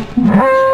Ah!